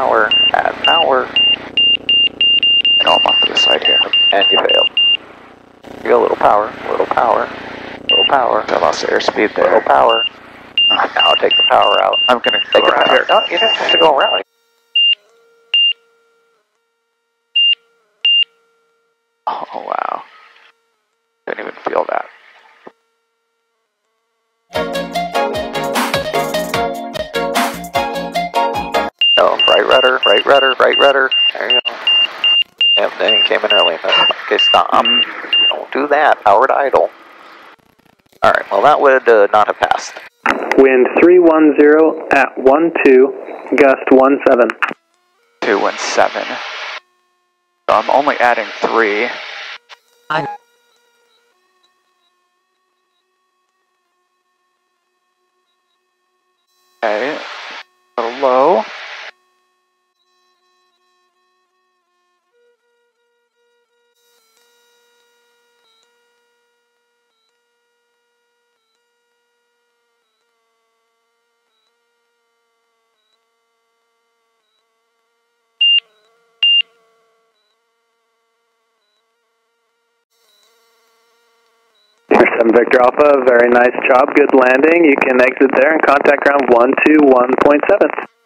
hour, at And I'm off to the side here, and you failed. You got a little power, little power, little power. I lost the airspeed there. Little power. Uh, now I'll take the power out. I'm going to take the power out. No, you don't have to go around. Oh, wow. Right rudder, right rudder, right rudder. There you go. Yep, then he came in early. Okay, stop. Don't do that. Powered idle. Alright, well that would uh, not have passed. Wind 310 at 12, gust 17. Two and seven. So I'm only adding three. I Okay. A little low. 7 Victor Alpha, very nice job, good landing. You can exit there and contact ground 121.7.